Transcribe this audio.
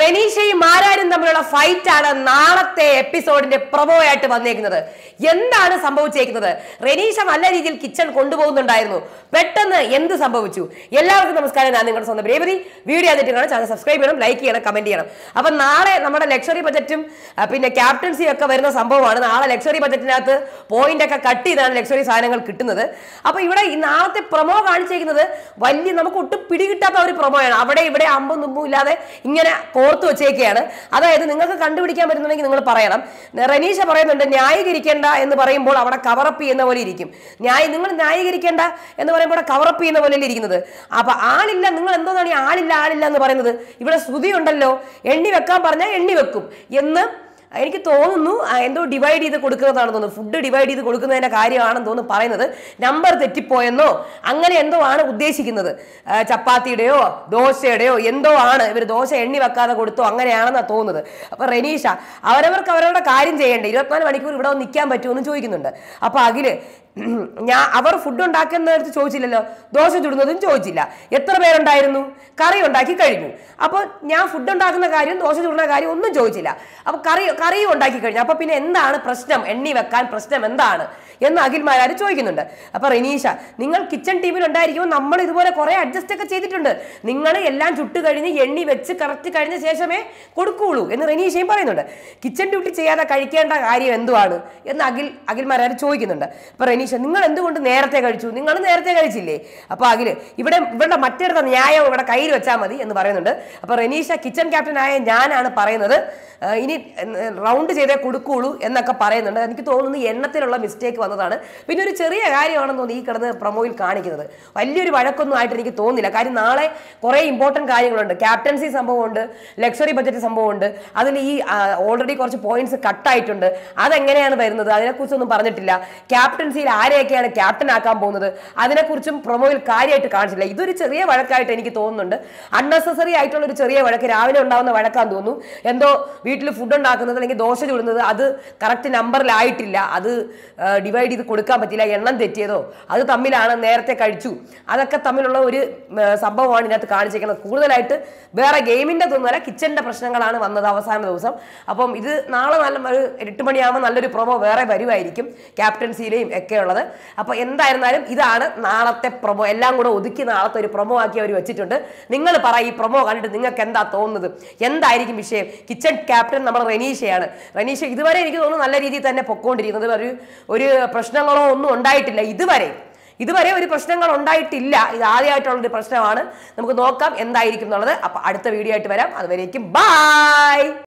റെനീഷയും മാരാരും തമ്മിലുള്ള ഫൈറ്റ് ആണ് നാളത്തെ എപ്പിസോഡിന്റെ പ്രൊമോ ആയിട്ട് വന്നേക്കുന്നത്. എന്താണ് സംഭവിച്ചേക്കുന്നത്? റെനീഷ നല്ല രീതിയിൽ കിച്ചൺ കൊണ്ടുപോകുന്നുണ്ടായിരുന്നു. പെട്ടെന്ന് എന്ത് സംഭവിച്ചു? എല്ലാവർക്കും നമസ്കാരം. ഞാൻ നിങ്ങളുടെ സ്വന്തം രേവതി. വീഡിയോ കാണാൻ ചാനൽ സബ്സ്ക്രൈബ് ചെയ്യണം ലൈക്ക് ചെയ്യണം കമന്റ് ചെയ്യണം. അപ്പൊ നാളെ നമ്മുടെ ലക്ഷറി ബജറ്റും പിന്നെ ക്യാപ്റ്റൻസിയും ഒക്കെ വരുന്ന സംഭവമാണ്. നാളെ ലക്ഷറി ബജറ്റിനകത്ത് പോയിന്റ് ഒക്കെ കട്ട് ചെയ്താണ് ലക്ഷറി സാധനങ്ങൾ കിട്ടുന്നത്. അപ്പൊ ഇവിടെ നാളത്തെ പ്രൊമോ കാണിച്ചേക്കുന്നത് വലിയ നമുക്ക് ഒട്ടും പിടികിട്ടാത്ത ഒരു പ്രൊമോയാണ്. അവിടെ ഇവിടെ അമ്പും തുമ്പും ഇല്ലാതെ ഇങ്ങനെ കോർത്ത് വെച്ചേക്കുകയാണ് അതായത് നിങ്ങൾക്ക് കണ്ടുപിടിക്കാൻ പറ്റുന്നുണ്ടെങ്കിൽ നിങ്ങൾ പറയണം. റനീഷ പറയുന്നുണ്ട് ന്യായീകരിക്കേണ്ട എന്ന് പറയുമ്പോൾ അവിടെ കവറപ്പ് ചെയ്യുന്ന പോലെ ഇരിക്കും. ന്യായ നിങ്ങൾ ന്യായീകരിക്കേണ്ട എന്ന് പറയുമ്പോൾ കവറപ്പ് ചെയ്യുന്ന പോലെ ഇരിക്കുന്നത്. അപ്പൊ ആളില്ല നിങ്ങൾ എന്തോന്നാണ് ഈ ആളില്ല ആളില്ല എന്ന് പറയുന്നത്? ഇവിടെ ശ്രുതി ഉണ്ടല്ലോ എണ്ണി വെക്കാൻ പറഞ്ഞാൽ എണ്ണി വെക്കും എന്ന് എനിക്ക് തോന്നുന്നു എന്തോ ഡിവൈഡ് ചെയ്ത് കൊടുക്കുന്നതാണെന്ന് തോന്നുന്നു. ഫുഡ് ഡിവൈഡ് ചെയ്ത് കൊടുക്കുന്നതിന്റെ കാര്യമാണെന്ന് തോന്നുന്നു പറയുന്നത്. നമ്പർ തെറ്റിപ്പോയെന്നോ അങ്ങനെ എന്തോ ആണ് ഉദ്ദേശിക്കുന്നത്. ചപ്പാത്തിയുടെയോ ദോശയുടെയോ എന്തോ ആണ് ഇവർ ദോശ എണ്ണി വെക്കാതെ കൊടുത്തോ അങ്ങനെയാണെന്നാണ് തോന്നുന്നത്. അപ്പോൾ റെനീഷ അവരവർക്ക് അവരവരുടെ കാര്യം ചെയ്യേണ്ടേ? ഇരുപത്തിനാല് മണിക്കൂർ ഇവിടെ നിൽക്കാൻ പറ്റുമെന്ന് ചോദിക്കുന്നുണ്ട്. അപ്പോൾ അഖിൽ ഞാൻ അവർ ഫുഡ് ഉണ്ടാക്കുന്നതെടുത്ത് ചോദിച്ചില്ലല്ലോ. ദോശ ചുടുന്നതും ചോദിച്ചില്ല. എത്ര പേരുണ്ടായിരുന്നു? കറി ഉണ്ടാക്കി കഴിഞ്ഞു. അപ്പോൾ ഞാൻ ഫുഡ് ഉണ്ടാക്കുന്ന കാര്യം ദോശ ചുടുന്ന കാര്യം ഒന്നും ചോദിച്ചില്ല. അപ്പോൾ കറി കറിയും ഉണ്ടാക്കി കഴിഞ്ഞു. അപ്പൊ പിന്നെ എന്താണ് പ്രശ്നം? എണ്ണി വെക്കാൻ പ്രശ്നം എന്താണ്? എന്ന് അഖിൽമാരാർ ചോദിക്കുന്നുണ്ട്. അപ്പോൾ റിനീഷ നിങ്ങൾ കിച്ചൺ ടീമിൽ ഉണ്ടായിരിക്കുമ്പോൾ നമ്മൾ ഇതുപോലെ കുറെ അഡ്ജസ്റ്റ് ഒക്കെ ചെയ്തിട്ടുണ്ട്. നിങ്ങൾ എല്ലാം ചുട്ട് കഴിഞ്ഞ് എണ്ണി വെച്ച് കറക്റ്റ് കഴിഞ്ഞ ശേഷമേ കൊടുക്കുകയുള്ളൂ എന്ന് റിനീഷയും പറയുന്നുണ്ട്. കിച്ചൺ ഡ്യൂട്ടി ചെയ്യാതെ കഴിക്കേണ്ട കാര്യം എന്തുവാണ്? എന്ന് അഖിൽ അഖിൽമാരാർ ചോദിക്കുന്നുണ്ട്. അപ്പൊ റെനീഷ നിങ്ങൾ എന്തുകൊണ്ട് നേരത്തെ കഴിച്ചു? നിങ്ങൾ നേരത്തെ കഴിച്ചില്ലേ? അപ്പൊ അഖിൽ ഇവിടെ ഇവിടെ മറ്റൊരുത്ത ന്യായം ഇവിടെ കയ്യിൽ വെച്ചാൽ മതി എന്ന് പറയുന്നുണ്ട്. അപ്പൊ റെനീഷ കിച്ചൺ ക്യാപ്റ്റനായ ഞാനാണ് പറയുന്നത്. ഇനി റൗണ്ട് ചെയ്തേ കൊടുക്കുള്ളൂ എന്നൊക്കെ പറയുന്നുണ്ട്. എനിക്ക് തോന്നുന്നു എണ്ണത്തിലുള്ള മിസ്റ്റേക്ക് വന്നതാണ്. പിന്നെ ഒരു ചെറിയ കാര്യമാണെന്ന് തോന്നുന്നു ഈ കിടന്ന് പ്രൊമോയിൽ കാണിക്കുന്നത്. വലിയൊരു വഴക്കൊന്നും ആയിട്ട് എനിക്ക് തോന്നുന്നില്ല. കാര്യം നാളെ കുറേ ഇമ്പോർട്ടന്റ് കാര്യങ്ങളുണ്ട്. ക്യാപ്റ്റൻസി സംഭവമുണ്ട് ലക്ഷറി ബജറ്റ് സംഭവമുണ്ട്. അതിൽ ഈ ഓൾറെഡി കുറച്ച് പോയിന്റ്സ് കട്ടായിട്ടുണ്ട് അതെങ്ങനെയാണ് വരുന്നത്? അതിനെക്കുറിച്ചൊന്നും പറഞ്ഞിട്ടില്ല. ക്യാപ്റ്റൻസിയിൽ ആരെയൊക്കെയാണ് ക്യാപ്റ്റൻ ആക്കാൻ പോകുന്നത്? അതിനെക്കുറിച്ചും പ്രൊമോയിൽ കാര്യമായിട്ട് കാണിച്ചില്ല ഇതൊരു ചെറിയ വഴക്കായിട്ട് എനിക്ക് തോന്നുന്നുണ്ട്. അൺനെസസറി ആയിട്ടുള്ള ഒരു ചെറിയ വഴക്ക് രാവിലെ ഉണ്ടാകുന്ന വഴക്കാൻ തോന്നുന്നു. എന്തോ വീട്ടിൽ ഫുഡ് ഉണ്ടാക്കുന്നത് അല്ലെങ്കിൽ ദോശ ചുടുന്നത് അത് കറക്റ്റ് നമ്പറിലായിട്ടില്ല അത് ഡിവൈഡ് ചെയ്ത് കൊടുക്കാൻ പറ്റില്ല. എണ്ണം തെറ്റിയതോ? അത് തമ്മിലാണ് നേരത്തെ കഴിച്ചു. അതൊക്കെ തമ്മിലുള്ള ഒരു സംഭവമാണ് ഇതിനകത്ത് കാണിച്ചേക്കുന്നത് കൂടുതലായിട്ട് വേറെ ഗെയിമിന്റെ തോന്നുന്നല്ല കിച്ചന്റെ പ്രശ്നങ്ങളാണ് വന്നത് അവസാന ദിവസം. അപ്പം ഇത് നാളെ നല്ല ഒരു എട്ട് മണിയാകുമ്പോൾ നല്ലൊരു പ്രൊമോ വേറെ വരുമായിരിക്കും ക്യാപ്റ്റൻസിയിലെയും ഒക്കെ ഉള്ളത്. അപ്പോൾ എന്തായിരുന്നാലും ഇതാണ് നാളത്തെ പ്രൊമോ എല്ലാം കൂടെ ഒതുക്കി നാളത്തെ ഒരു പ്രൊമോ ആക്കി അവർ വെച്ചിട്ടുണ്ട്. നിങ്ങൾ പറ ഈ പ്രൊമോ കണ്ടിട്ട് നിങ്ങൾക്ക് എന്താ തോന്നുന്നത്? എന്തായിരിക്കും വിഷയം? കിച്ചൺ ക്യാപ്റ്റൻ നമ്മൾ റെനീഷയാണ്. റെനീഷ ഇതുവരെ എനിക്ക് തോന്നുന്നു നല്ല രീതിയിൽ തന്നെ പൊക്കോണ്ടിരിക്കുന്നത് ഒരു ഒരു പ്രശ്നങ്ങളോ ഒന്നും ഉണ്ടായിട്ടില്ല. ഇതുവരെ ഇതുവരെ ഒരു പ്രശ്നങ്ങൾ ഉണ്ടായിട്ടില്ല. ഇത് ആദ്യമായിട്ടുള്ള ഒരു പ്രശ്നമാണ്. നമുക്ക് നോക്കാം എന്തായിരിക്കും എന്നുള്ളത്. അപ്പൊ അടുത്ത വീഡിയോ ആയിട്ട് വരാം. അതുവരേക്കും ബൈ